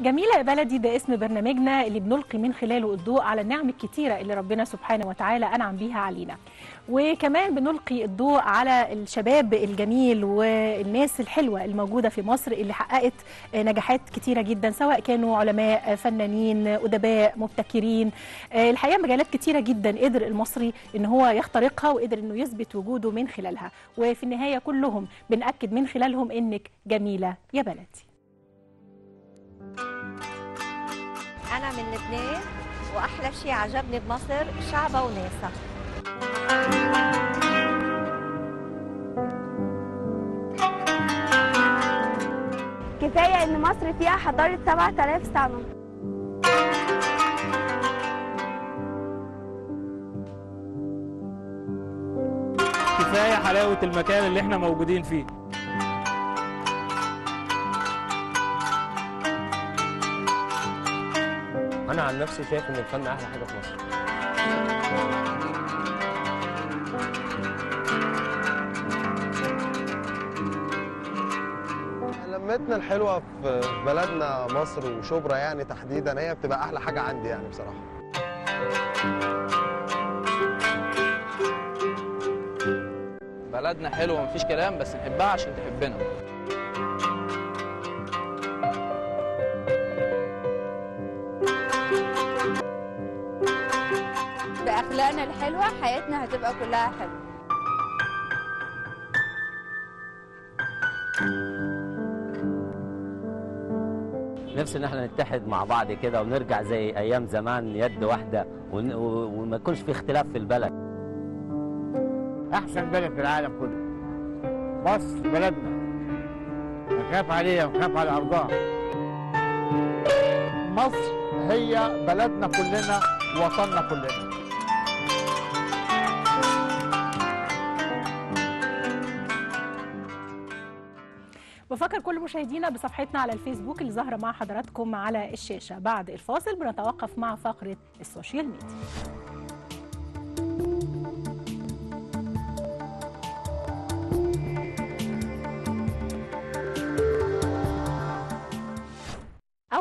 جميلة يا بلدي ده اسم برنامجنا اللي بنلقي من خلاله الضوء على النعم الكتيرة اللي ربنا سبحانه وتعالى أنعم بيها علينا. وكمان بنلقي الضوء على الشباب الجميل والناس الحلوة الموجودة في مصر اللي حققت نجاحات كتيرة جدا سواء كانوا علماء فنانين أدباء مبتكرين. الحقيقة مجالات كتيرة جدا قدر المصري إن هو يخترقها وقدر إنه يثبت وجوده من خلالها. وفي النهاية كلهم بنأكد من خلالهم إنك جميلة يا بلدي. أنا من لبنان وأحلى شيء عجبني بمصر شعبها وناسها كفاية إن مصر فيها حضارة 7000 سنة. كفاية حلاوة المكان اللي إحنا موجودين فيه. أنا عن نفسي شايف إن الفن أحلى حاجة في مصر. لمتنا الحلوة في بلدنا مصر وشبرا يعني تحديدا هي بتبقى أحلى حاجة عندي يعني بصراحة. بلدنا حلوة مفيش كلام بس نحبها عشان تحبنا. بأخلاقنا الحلوة حياتنا هتبقى كلها حلوة. نفسي إن إحنا نتحد مع بعض كده ونرجع زي أيام زمان يد واحدة ون- و- وما يكونش في اختلاف في البلد. أحسن بلد في العالم كله. مصر بلدنا. نخاف عليها ونخاف على أرضها. مصر هي بلدنا كلنا وطننا كلنا. بفكر كل مشاهدينا بصفحتنا على الفيسبوك اللي ظاهرة مع حضراتكم على الشاشة. بعد الفاصل بنتوقف مع فقرة السوشيال ميديا.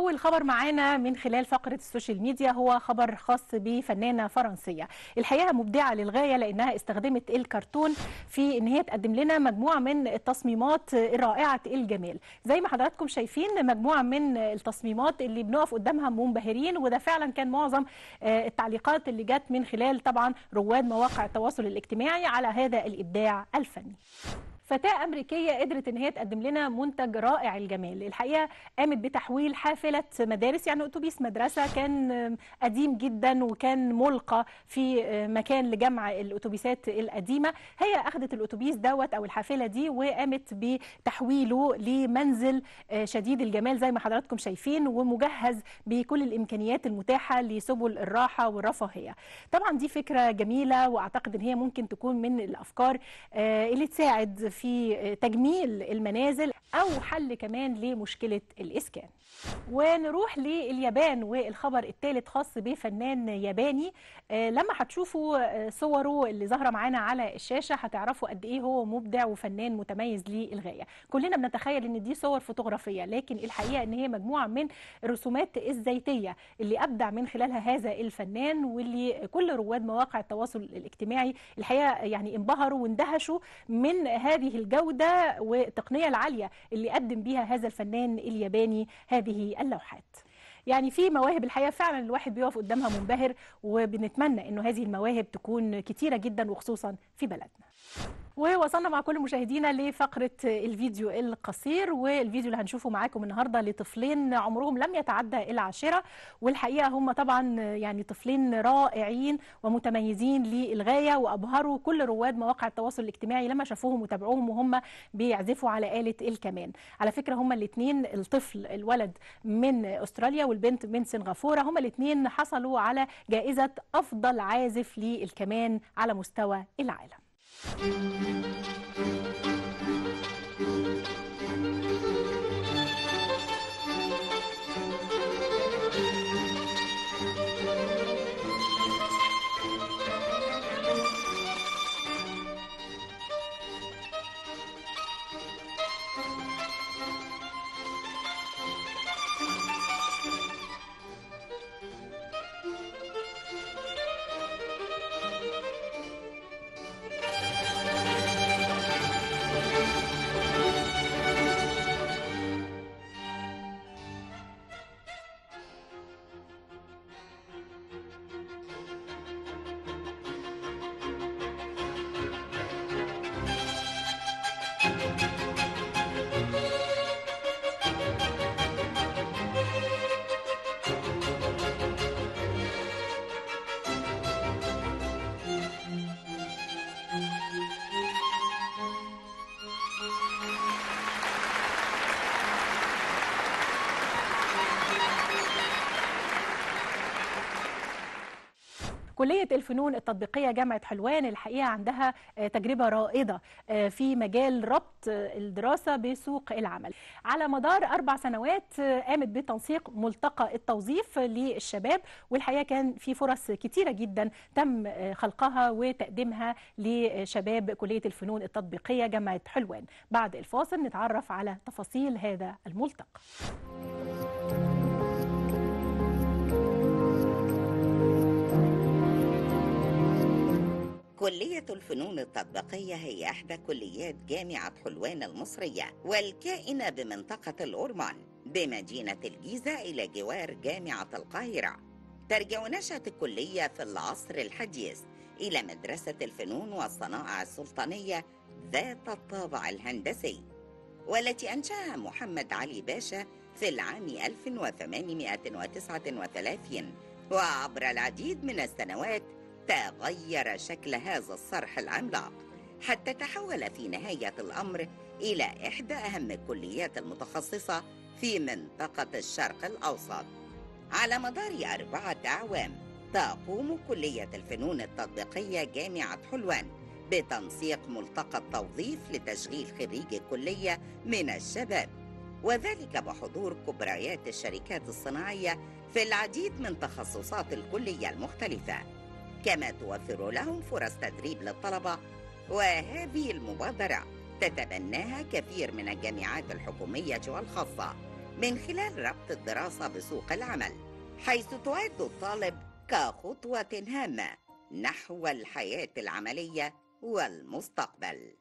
أول خبر معانا من خلال فقرة ال social media هو خبر خاص بفنانة فرنسية. الحقيقة مبدعة للغاية لأنها استخدمت الكرتون في إن هي تقدم لنا مجموعة من التصميمات الرائعة الجمال زي ما حضراتكم شايفين مجموعة من التصميمات اللي بنقف قدامها منبهرين وده فعلا كان معظم آه، التعليقات اللي جت من خلال طبعا رواد مواقع التواصل الاجتماعي على هذا الإبداع الفني. فتاة أمريكية قدرت إن هي تقدم لنا منتج رائع الجمال. الحقيقة قامت بتحويل حافلة مدارس يعني أتوبيس مدرسة كان قديم جدا وكان ملقى في مكان لجمع الأتوبيسات القديمة. هي أخذت الأتوبيس دوت أو الحافلة دي وقامت بتحويله لمنزل شديد الجمال زي ما حضراتكم شايفين ومجهز بكل الإمكانيات المتاحة لسبل الراحة والرفاهية. طبعا دي فكرة جميلة وأعتقد إن هي ممكن تكون من الأفكار آه، اللي تساعد في تجميل المنازل أو حل كمان لمشكلة الإسكان. ونروح لليابان والخبر الثالث خاص بفنان ياباني. آه، لما هتشوفوا آه، صوره اللي ظاهره معانا على الشاشة هتعرفوا قد إيه هو مبدع وفنان متميز للغاية. كلنا بنتخيل إن دي صور فوتوغرافية لكن الحقيقة إن هي مجموعة من الرسومات الزيتية اللي أبدع من خلالها هذا الفنان واللي كل رواد مواقع التواصل الاجتماعي الحقيقة يعني انبهروا واندهشوا من هذه الجودة والتقنية العالية اللي قدم بيها هذا الفنان الياباني هذه اللوحات. يعني في مواهب الحقيقة فعلا الواحد بيقف قدامها منبهر وبنتمنى إنه هذه المواهب تكون كتيرة جدا وخصوصا في بلدنا. ووصلنا مع كل مشاهدينا لفقرة الفيديو القصير والفيديو اللي هنشوفه معاكم النهاردة لطفلين عمرهم لم يتعدى العاشرة. والحقيقة هم طبعا يعني طفلين رائعين ومتميزين للغاية وأبهروا كل رواد مواقع التواصل الاجتماعي لما شافوهم وتابعوهم وهم بيعزفوا على آلة الكمان. على فكرة هم الاثنين الطفل الولد من أستراليا والبنت من سنغافورة هم الاثنين حصلوا على جائزة أفضل عازف للكمان على مستوى العالم. Música كلية الفنون التطبيقية جامعة حلوان الحقيقة عندها آه، تجربة رائدة آه، في مجال ربط آه، الدراسة بسوق العمل. على مدار أربع سنوات قامت بتنسيق ملتقى التوظيف للشباب والحقيقة كان في فرص كتيرة جدا تم خلقها وتقديمها لشباب كلية الفنون التطبيقية جامعة حلوان. بعد الفاصل نتعرف على تفاصيل هذا الملتقى. كلية الفنون التطبيقية هي إحدى كليات جامعة حلوان المصرية والكائنة بمنطقة الأورمان بمدينة الجيزة إلى جوار جامعة القاهرة. ترجع نشأة الكلية في العصر الحديث إلى مدرسة الفنون والصنائع السلطانية ذات الطابع الهندسي والتي أنشأها محمد علي باشا في العام 1839 وعبر العديد من السنوات تغير شكل هذا الصرح العملاق حتى تحول في نهاية الأمر إلى إحدى أهم الكليات المتخصصة في منطقة الشرق الأوسط. على مدار أربعة أعوام تقوم كلية الفنون التطبيقية جامعة حلوان بتنسيق ملتقى التوظيف لتشغيل خريجي الكلية من الشباب وذلك بحضور كبريات الشركات الصناعية في العديد من تخصصات الكلية المختلفة. كما توفر لهم فرص تدريب للطلبة وهذه المبادرة تتبناها كثير من الجامعات الحكومية والخاصة من خلال ربط الدراسة بسوق العمل حيث تعد الطالب كخطوة هامة نحو الحياة العملية والمستقبل.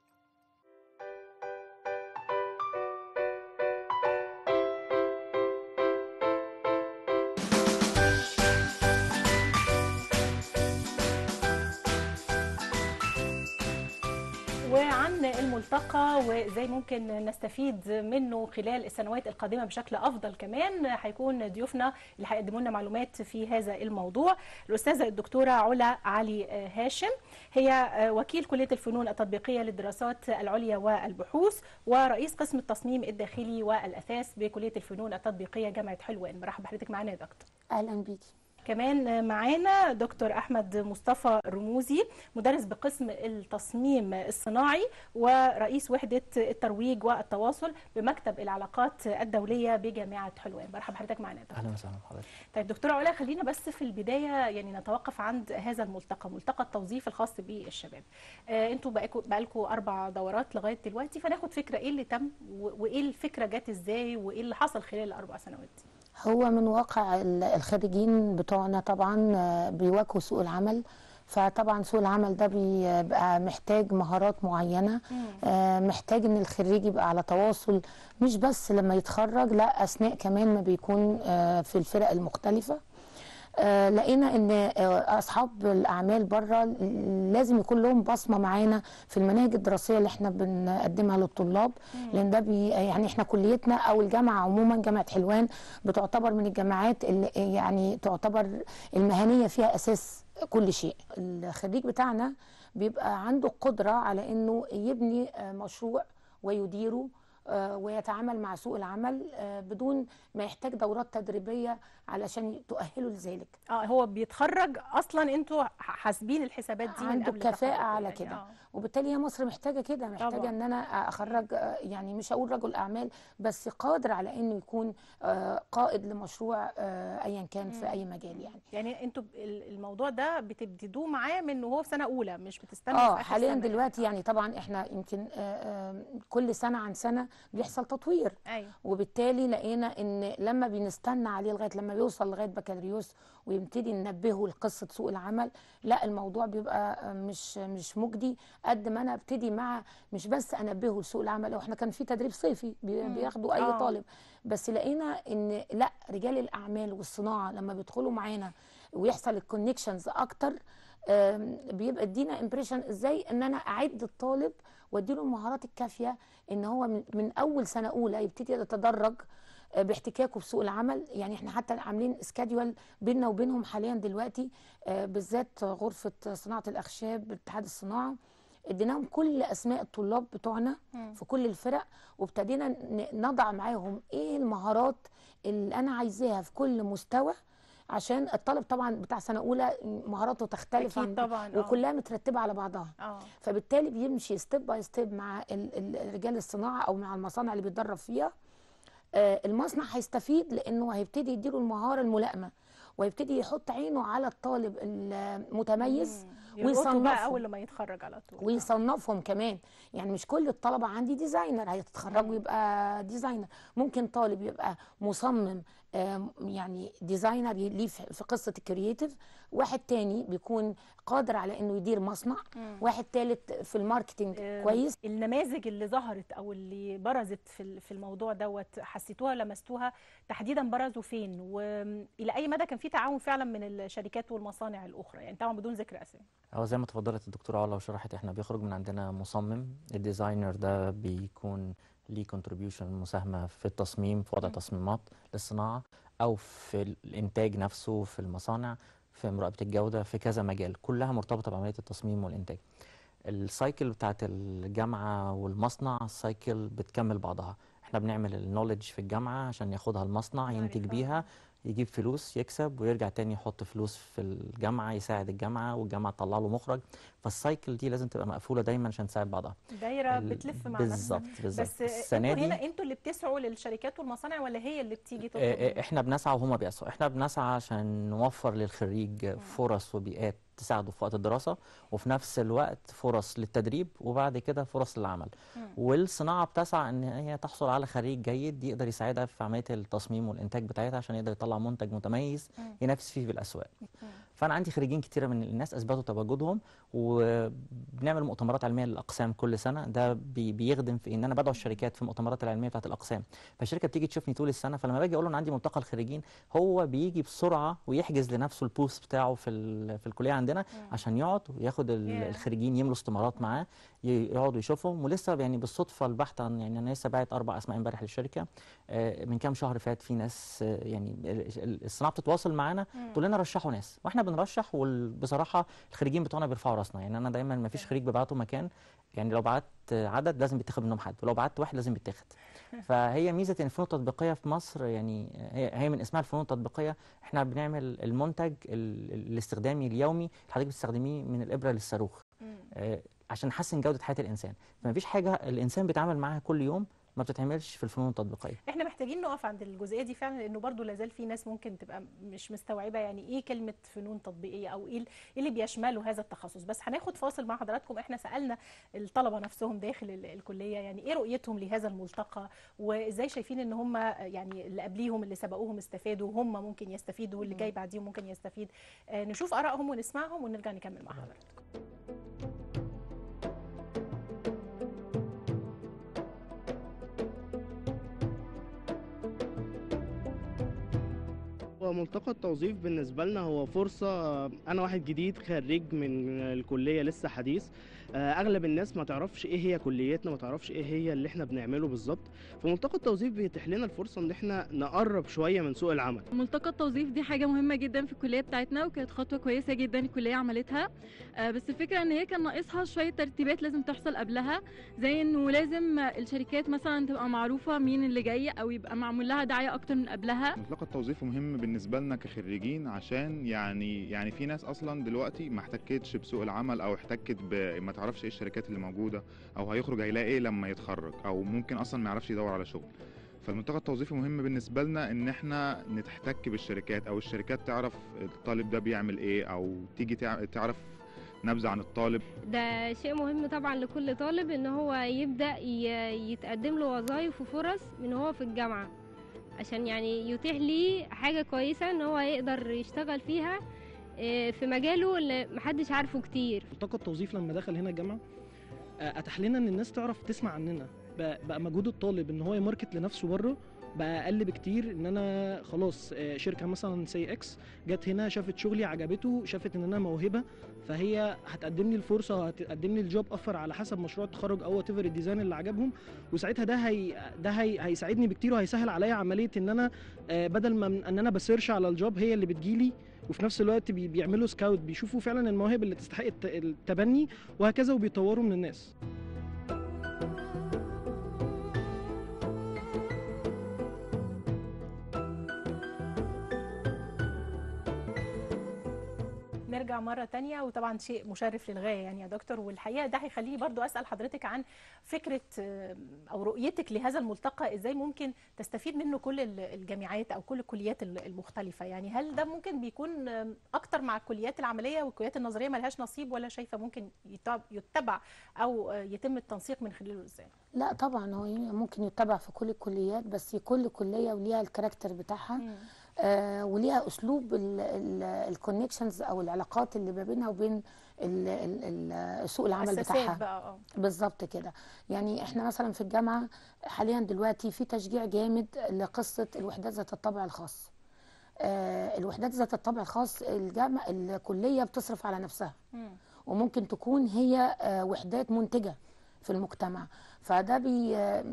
وعن الملتقى وإزاي ممكن نستفيد منه خلال السنوات القادمة بشكل أفضل كمان. هيكون ضيوفنا اللي هيقدموا لنا معلومات في هذا الموضوع. الأستاذة الدكتورة علا علي هاشم. هي وكيل كلية الفنون التطبيقية للدراسات العليا والبحوث ورئيس قسم التصميم الداخلي والاثاث بكلية الفنون التطبيقية جامعة حلوان. مرحبا بحضرتك معانا يا دكتور. أهلا بيكي. كمان معانا دكتور أحمد مصطفى رموزي مدرس بقسم التصميم الصناعي ورئيس وحدة الترويج والتواصل بمكتب العلاقات الدولية بجامعة حلوان. مرحبا بحضرتك معانا. أهلا وسهلا بحضرتك. طيب دكتوره علا خلينا بس في البداية يعني نتوقف عند هذا الملتقى ملتقى التوظيف الخاص بالشباب. آه أنتوا بقالكم أربع دورات لغاية دلوقتي فناخد فكرة إيه اللي تم وإيه الفكرة جت إزاي وإيه اللي حصل خلال الأربع سنوات دي؟ هو من واقع ال- الخريجين بتوعنا طبعا آه، بيواجهوا سوق العمل. فطبعا سوق العمل ده بيبقى محتاج مهارات معينة آه، محتاج إن الخريج يبقى على تواصل. مش بس لما يتخرج لا أثناء كمان ما بيكون آه، في الفرق المختلفة. آه، لقينا إن آه، أصحاب الأعمال بره لازم يكون لهم بصمة معانا في المناهج الدراسية اللي إحنا بنقدمها للطلاب لأن ده بي يعني إحنا كليتنا أو الجامعة عموما جامعة حلوان بتعتبر من الجامعات اللي يعني تعتبر المهنية فيها أساس كل شيء. الخريج بتاعنا بيبقى عنده قدرة على إنه يبني آه، مشروع ويديره آه، ويتعامل مع سوق العمل آه، بدون ما يحتاج دورات تدريبية علشان تؤهله لذلك آه هو بيتخرج أصلا أنتوا حاسبين الحسابات دي من عنده قبل كفاءة التخرج على يعني. كده آه. وبالتالي هي مصر محتاجة كده محتاجة طبعاً. إن أنا أخرج آه، يعني مش هقول رجل أعمال بس قادر على إنه يكون آه، قائد لمشروع آه، ايا كان في. أي مجال يعني يعني أنتوا الموضوع ده بتبتدوه معاه من وهو في سنة أولى مش بتستنوا آه حاليا سنة دلوقتي يعني طبعا إحنا يمكن آه، آه، كل سنة عن سنة بيحصل تطوير أيوه وبالتالي لقينا إن لما بنستنى عليه لغاية لما بيوصل لغاية بكالوريوس ويبتدي ننبهه لقصة سوق العمل لا الموضوع بيبقى مش مش مجدي قد ما أنا أبتدي مع مش بس أنبهه لسوق العمل وإحنا كان في تدريب صيفي. بياخدوا أي آه. طالب بس لقينا إن لا رجال الأعمال والصناعة لما بيدخلوا معانا ويحصل ال connections أكتر بيبقى ادينا impression إزاي إن أنا أعد الطالب واديله المهارات الكافية إن هو من, من أول سنة أولى يبتدي يتدرج آه، باحتكاكه بسوق العمل يعني إحنا حتى عاملين schedule بيننا وبينهم حاليا دلوقتي آه، بالذات غرفة صناعة الأخشاب باتحاد الصناعة اديناهم كل أسماء الطلاب بتوعنا. في كل الفرق وابتدينا نضع معاهم إيه المهارات اللي أنا عايزاها في كل مستوى عشان الطالب طبعا بتاع سنة أولى مهاراته تختلف عن طبعاً، آه. وكلها مترتبة على بعضها. آه. فبالتالي بيمشي step by step مع ال- ال- رجال الصناعة أو مع المصانع اللي بيتدرب فيها. آه، المصنع هيستفيد لأنه هيبتدي يديله المهارة الملائمة ويبتدي يحط عينه على الطالب المتميز يلقطوا بقى ويصنفه أول لما يتخرج على طول. ويصنفهم كمان. يعني مش كل الطلبة عندي designer هيتخرجوا يبقى designer ممكن طالب يبقى مصمم يعني designer ليه في في قصة ال creative واحد تاني بيكون قادر على إنه يدير مصنع. واحد تالت في ال marketing كويس. النماذج اللي ظهرت أو اللي برزت في في الموضوع دوت حسيتوها لمستوها تحديدا برزوا فين؟ والى أي مدى كان في تعاون فعلا من الشركات والمصانع الأخرى؟ يعني طبعا بدون ذكر أسامي. هو زي ما تفضلت الدكتورة علا وشرحت إحنا بيخرج من عندنا مصمم. ال designer ده بيكون ليه contribution مساهمة في التصميم في وضع تصميمات للصناعة أو في الإنتاج نفسه في المصانع في مراقبة الجودة في كذا مجال كلها مرتبطة بعملية التصميم والإنتاج. ال cycle بتاعت الجامعة والمصنع ال cycle بتكمل بعضها. إحنا بنعمل ال knowledge في الجامعة عشان ياخدها المصنع ينتج بيها يجيب فلوس يكسب ويرجع تاني يحط فلوس في الجامعة يساعد الجامعة والجامعة تطلع له مخرج. فالسايكل دي لازم تبقى مقفولة دايما عشان تساعد بعضها. دايرة ال- بتلف مع بالظبط بالظبط. بس السنة أنتوا دي هنا أنتوا اللي بتسعوا للشركات والمصانع ولا هي اللي بتيجي تطلب آه، آه، إحنا بنسعى وهما بيسعوا. إحنا بنسعى عشان نوفر للخريج فرص وبيئات تساعده في وقت الدراسة وفي نفس الوقت فرص للتدريب وبعد كده فرص للعمل. والصناعة بتسعى إن هي تحصل على خريج جيد يقدر يساعدها في عملية التصميم والإنتاج بتاعتها عشان يقدر يطلع منتج متميز ينافس فيه في الأسواق. فأنا عندي خريجين كتيرة من الناس أثبتوا تواجدهم وبنعمل مؤتمرات علمية للأقسام كل سنة. ده بي بيخدم في إن أنا بدعو الشركات في المؤتمرات العلمية بتاعت الأقسام. فالشركة بتيجي تشوفني طول السنة فلما باجي أقول له أنا عندي ملتقى الخريجين هو بيجي بسرعة ويحجز لنفسه البوست بتاعه في في الكلية عندنا عشان يقعد وياخد Yeah. الخريجين يملوا استمارات معاه يقعدوا يشوفهم. ولسه يعني بالصدفة البحتة يعني أنا لسه باعت أربع أسماء امبارح للشركة. آه، من كام شهر فات في ناس آه، يعني ال- ال- الصناعة بتتواصل معانا تقول لنا رشحوا ناس. وإحنا بنرشح وبصراحه الخريجين بتوعنا بيرفعوا راسنا. يعني أنا دايما ما فيش خريج ببعته مكان يعني لو بعت عدد لازم بيتاخد منهم حد ولو بعت واحد لازم بيتاخد. فهي ميزة ان الفنون التطبيقية في مصر يعني هي من اسمها الفنون التطبيقية. إحنا بنعمل المنتج ال- ال- الاستخدامي اليومي اللي حضرتك بتستخدميه من الإبرة للصاروخ. آه، عشان نحسن جودة حياة الإنسان. فما فيش حاجة الإنسان بيتعامل معاها كل يوم ما بتتعملش في الفنون التطبيقية. إحنا محتاجين نقف عند الجزئية دي فعلا لأنه برضو لازال في ناس ممكن تبقى مش مستوعبة يعني إيه كلمة فنون تطبيقية أو إيه إيه اللي بيشمله هذا التخصص. بس هناخد فاصل مع حضراتكم. إحنا سألنا الطلبة نفسهم داخل ال- الكلية يعني إيه رؤيتهم لهذا الملتقى وإزاي شايفين إن هم يعني اللي قبليهم اللي سبقوهم استفادوا وهم ممكن يستفيدوا واللي جاي بعديهم ممكن يستفيد. آه، نشوف آرائهم ونسمعهم ونرجع نكمل مع حضراتكم. ملتقى التوظيف بالنسبة لنا هو فرصة أنا واحد جديد خريج من الكلية لسه حديث. آه، أغلب الناس ما تعرفش إيه هي كليتنا ما تعرفش إيه هي اللي إحنا بنعمله بالظبط. فملتقى التوظيف بيتيح لنا الفرصة إن إحنا نقرب شوية من سوق العمل. ملتقى التوظيف دي حاجة مهمة جدا في الكلية بتاعتنا وكانت خطوة كويسة جدا الكلية عملتها. آه، بس الفكرة إن هي كان ناقصها شوية ترتيبات لازم تحصل قبلها زي إنه لازم الشركات مثلا تبقى معروفة مين اللي جاي أو يبقى معمول لها دعاية أكتر من قبلها. ملتقى التوظيف مهم بالنسبة لنا كخريجين عشان يعني يعني في ناس أصلا دلوقتي ما احتكتش بسوق العمل أو احتكت ب... ما تعرفش إيه الشركات اللي موجودة أو هيخرج هيلاقي إيه لما يتخرج أو ممكن أصلا ما يعرفش يدور على شغل. فالملتقى التوظيفي مهم بالنسبة لنا ان إحنا نتحتك بالشركات أو الشركات تعرف الطالب ده بيعمل إيه أو تيجي تع- تعرف نبذة عن الطالب. ده شيء مهم طبعا لكل طالب ان هو يبدأ يتقدم له وظائف وفرص من هو في الجامعة عشان يعني يتيح ليه حاجة كويسة ان هو يقدر يشتغل فيها في مجاله اللي محدش عارفه كتير. ملتقى التوظيف لما دخل هنا الجامعة آه، اتاح لنا ان الناس تعرف تسمع عننا. بقى مجهود الطالب ان هو ي market لنفسه بره بقى أقل بكتير ان أنا خلاص آه، شركة مثلا سي إكس جت هنا شافت شغلي عجبته شافت ان أنا موهبة فهي هتقدم لي الفرصة وهتقدم لي ال job offer على حسب مشروع التخرج أو whatever ال design اللي عجبهم. وساعتها ده هي ده هي هيساعدني بكتير وهيسهل عليا عملية ان أنا آه، بدل ما إن أنا ب search على ال job هي اللي بتجيلي. وفي نفس الوقت بي- بيعملوا scout بيشوفوا فعلا المواهب اللي تستحق الت- التبني وهكذا وبيطوروا من الناس. مرة تانية وطبعا شيء مشرف للغاية يعني يا دكتور. والحقيقة ده هيخليني برضو أسأل حضرتك عن فكرة أو رؤيتك لهذا الملتقى إزاي ممكن تستفيد منه كل ال- الجامعات أو كل الكليات ال- المختلفة؟ يعني هل ده ممكن بيكون أكتر مع الكليات العملية والكليات النظرية ملهاش نصيب ولا شايفة ممكن يتب- يتبع أو آه، يتم التنسيق من خلاله إزاي؟ لا طبعا هو ممكن يتبع في كل الكليات بس كل كلية وليها ال character بتاعها. وليها أسلوب ال connections أو العلاقات اللي ما بينها وبين سوق العمل بتاعها. آه. بالظبط كده. يعني إحنا مثلا في الجامعة حاليا دلوقتي في تشجيع جامد لقصة الوحدات ذات الطابع الخاص. آه الوحدات ذات الطابع الخاص الجامعة الكلية بتصرف على نفسها. وممكن تكون هي آه، وحدات منتجة. في المجتمع. فده بي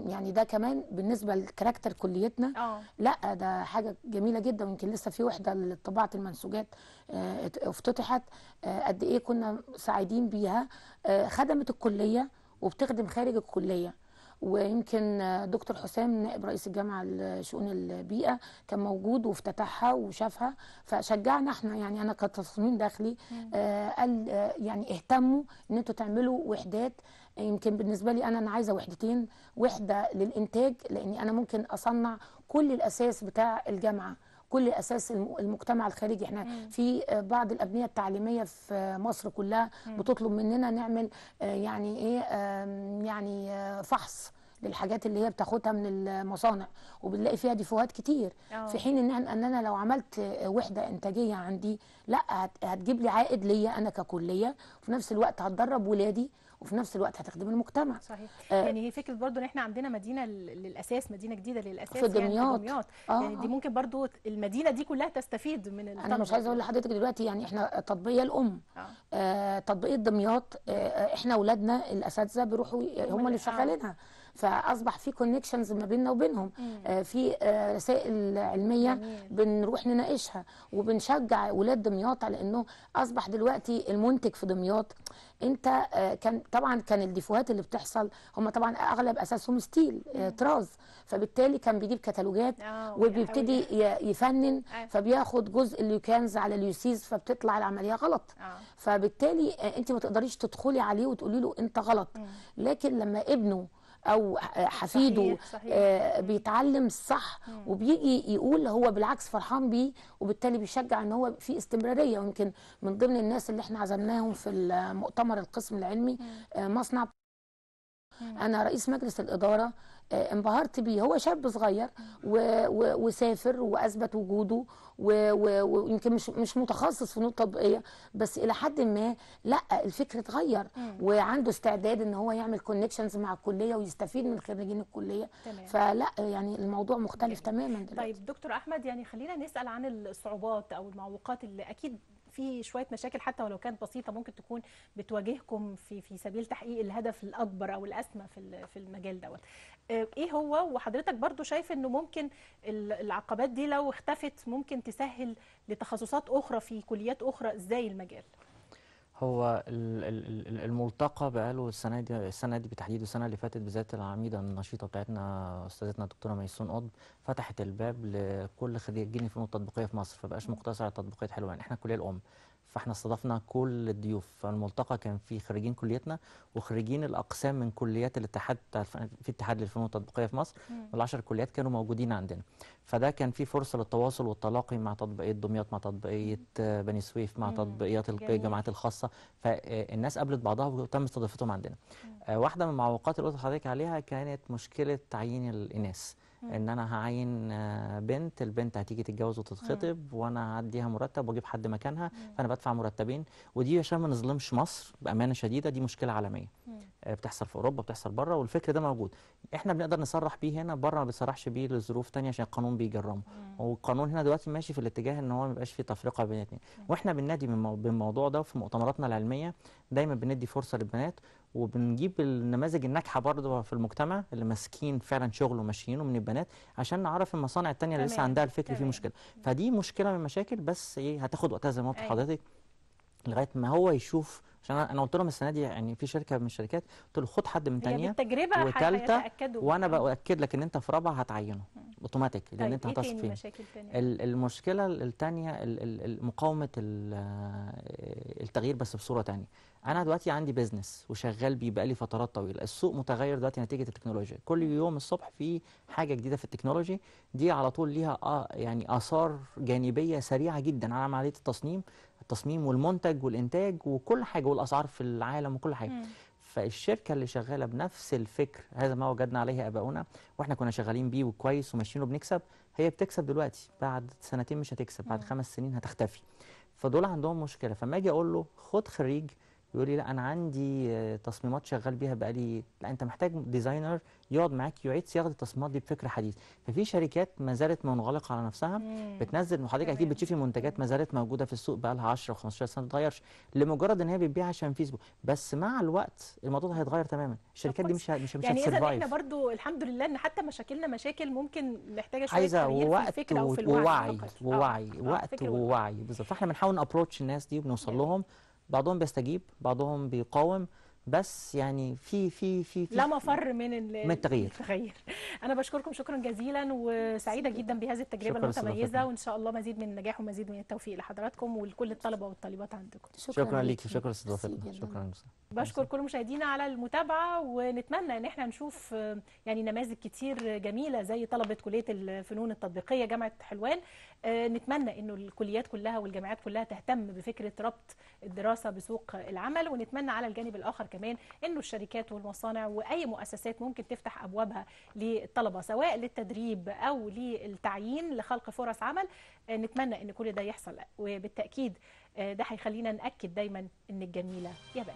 يعني ده كمان بالنسبة لكاركتر كليتنا. آه. لا ده حاجة جميلة جدا ويمكن لسه في وحدة لطباعة المنسوجات آه، افتتحت آه، قد إيه كنا سعيدين بيها آه، خدمت الكلية وبتخدم خارج الكلية. ويمكن دكتور حسام نائب رئيس الجامعة لشؤون البيئة كان موجود وافتتحها وشافها فشجعنا إحنا يعني أنا كتصميم داخلي آه، قال آه، يعني اهتموا إن أنتوا تعملوا وحدات يمكن بالنسبة لي أنا أنا عايزة وحدتين وحدة للإنتاج لأني أنا ممكن أصنع كل الأساس بتاع الجامعة كل أساس الم- المجتمع الخارجي. إحنا في بعض الأبنية التعليمية في مصر كلها بتطلب مننا نعمل آه، يعني إيه يعني آه، فحص للحاجات اللي هي بتاخدها من المصانع. وبنلاقي فيها ديفوهات كتير. آه. في حين إن أنا- أن أنا لو عملت آه، وحدة إنتاجية عندي لأ هت- هتجيب لي عائد ليا أنا ككلية وفي نفس الوقت هتدرب ولادي وفي نفس الوقت هتخدم المجتمع صحيح آه. يعني هي فكرة برضو إن إحنا عندنا مدينة لل- للأساس مدينة جديدة للأساس في يعني دمياط. دمياط آه، يعني دي آه. ممكن برضو المدينة دي كلها تستفيد من أنا مش عايزة أقول لحضرتك دلوقتي يعني إحنا تطبيقيه الأم آه. آه تطبيقيه دمياط آه آه، إحنا اولادنا الأساتذة بيروحوا هم اللي اللي- آه. فأصبح في كونكشنز ما بيننا وبينهم. آه في آه رسائل علمية جميل. بنروح نناقشها وبنشجع ولاد دمياط على إنه أصبح دلوقتي المنتج في دمياط. أنت آه كان طبعا كان الديفوهات اللي بتحصل هم طبعا أغلب أساسهم style آه طراز. فبالتالي كان بيجيب كتالوجات آه، وبيبتدي يفنن آه. فبياخد جزء ال Louis Quinze على ال Louis Seize فبتطلع العملية غلط. آه. فبالتالي آه، أنت ما تقدريش تدخلي عليه وتقولي له أنت غلط. لكن لما ابنه أو حفيده صحيح، صحيح. آه، بيتعلم الصح وبيجي يقول هو بالعكس فرحان بيه وبالتالي بيشجع إن هو في استمرارية. ويمكن من ضمن الناس اللي إحنا عزمناهم في المؤتمر القسم العلمي آه، مصنع. أنا رئيس مجلس الإدارة انبهرت بيه. هو شاب صغير و- و- وسافر وأثبت وجوده ويمكن مش مش متخصص فنون تطبيقيه بس إلى حد ما لا الفكر اتغير وعنده استعداد إن هو يعمل كونكشنز مع الكلية ويستفيد من خريجين الكلية. تمام. فلا يعني الموضوع مختلف تماما دلوقتي. طيب دكتور أحمد يعني خلينا نسأل عن الصعوبات أو المعوقات اللي أكيد في شوية مشاكل حتى ولو كانت بسيطة ممكن تكون بتواجهكم في في سبيل تحقيق الهدف الأكبر أو الأسمى في في المجال دوت. آه، إيه هو؟ وحضرتك برضو شايف إنه ممكن ال- العقبات دي لو اختفت ممكن تسهل لتخصصات أخرى في كليات أخرى إزاي المجال؟ هو ال- ال- ال- الملتقى بقاله السنة دي السنة دي بالتحديد والسنة اللي فاتت بالذات العميدة النشيطة بتاعتنا أستاذتنا الدكتورة ميسون قطب فتحت الباب لكل خريجين الفنون التطبيقيه في مصر فبقاش مقتصر على تطبيقيه حلوان إحنا الكليه الأم. فاحنا استضفنا كل الضيوف فالملتقى كان فيه خريجين كليتنا وخريجين الأقسام من كليات الاتحاد في اتحاد للفنون التطبيقية في مصر. والعشر كليات كانوا موجودين عندنا. فده كان فيه فرصة للتواصل والتلاقي مع تطبيقية دمياط مع تطبيقية آه، بني سويف مع. تطبيقيات. الجامعات الخاصة. فالناس قابلت بعضها وتم استضافتهم عندنا. آه، واحدة من المعوقات اللي قلت لحضرتك عليها كانت مشكلة تعيين الإناث. إن أنا هعين آه، بنت البنت هتيجي تتجوز وتتخطب وأنا هديها مرتب وأجيب حد مكانها فأنا بدفع مرتبين. ودي عشان ما نظلمش مصر بأمانة شديدة دي مشكلة عالمية. آه، بتحصل في أوروبا بتحصل بره والفكر ده موجود. إحنا بنقدر نصرح بيه هنا بره ما بيصرحش بيه لظروف تانية عشان القانون بيجرمه. والقانون هنا دلوقتي ماشي في الاتجاه إن هو ما يبقاش فيه تفرقة بين الاثنين وإحنا بننادي بالموضوع ده في مؤتمراتنا العلمية. دايما بندي فرصة للبنات. وبنجيب النماذج الناجحة برضه في المجتمع اللي ماسكين فعلا شغل وماشيينه من البنات عشان نعرف المصانع التانية اللي لسه عندها الفكر تمام. مشكلة فدي مشكلة من المشاكل بس إيه هتاخد وقتها زي ما قلت أيوة. لحضرتك لغاية ما هو يشوف عشان أنا قلت لهم السنة دي يعني في شركة من الشركات قلت له خد حد من وتالتة هيتأكدوا. وأنا باكد لك إن أنت في رابعة هتعينه أوتوماتيك لأن طيب أنت إيه هتثق فيه مشاكل تانية ال- المشكلة الثانية مقاومة آه، التغيير بس بصورة تانية أنا دلوقتي عندي business وشغال بيه بقالي فترات طويلة السوق متغير دلوقتي نتيجة التكنولوجيا. كل يوم الصبح في حاجة جديدة في ال technology دي على طول ليها آه يعني آثار جانبية سريعة جدا. على عمليه التصميم التصميم والمنتج والإنتاج وكل حاجة والأسعار في العالم وكل حاجة. مم. فالشركة اللي شغالة بنفس الفكر هذا ما وجدنا عليه آباؤنا وإحنا كنا شغالين بيه وكويس وماشيين وبنكسب هي بتكسب دلوقتي. بعد سنتين مش هتكسب بعد خمس سنين هتختفي. فدول عندهم مشكلة. فما أجي أقول له خد خريج يقول لي لا أنا عندي آه، تصميمات شغال بيها بقالي لا أنت محتاج ديزاينر يقعد معاك يعيد صياغة التصميمات دي بفكر حديث. ففي شركات ما زالت منغلقة على نفسها مم. بتنزل وحضرتك أكيد بتشوفي منتجات ما زالت موجودة في السوق بقى لها 10 و15 سنة ما بتتغيرش لمجرد إن هي بتبيع عشان فيسبوك. بس مع الوقت الموضوع ده هيتغير تماما. الشركات دي مش مش مش يعني إذا إحنا برضو الحمد لله إن حتى مشاكلنا مشاكل ممكن محتاجة شوية عايزة وقت ووعي. آه. ووعي آه، وقت فكر ووعي. ووعي بالظبط. فإحنا بنحاول نابروتش الناس دي وبنوصل لهم بعضهم بيستجيب بعضهم بيقاوم. بس يعني في في في, في لا مفر من من التغيير. التغيير. أنا بشكركم شكرا جزيلا وسعيدة جدا بهذه التجربة شكرا المتميزة. وإن شاء الله مزيد من النجاح ومزيد من التوفيق لحضراتكم ولكل الطلبة والطالبات عندكم. شكرا ليكي شكرا لاستضافتنا شكرا بشكر كل مشاهدينا على المتابعة ونتمنى إن إحنا نشوف يعني نماذج كتير جميلة زي طلبة كلية الفنون التطبيقية جامعة حلوان. نتمنى إنه الكليات كلها والجامعات كلها تهتم بفكرة ربط الدراسة بسوق العمل ونتمنى على الجانب الآخر كمان إنه الشركات والمصانع وأي مؤسسات ممكن تفتح أبوابها للطلبة سواء للتدريب أو للتعيين لخلق فرص عمل. آه، نتمنى إن كل ده يحصل وبالتأكيد آه، ده هيخلينا نأكد دايما إن الجميلة يا بلد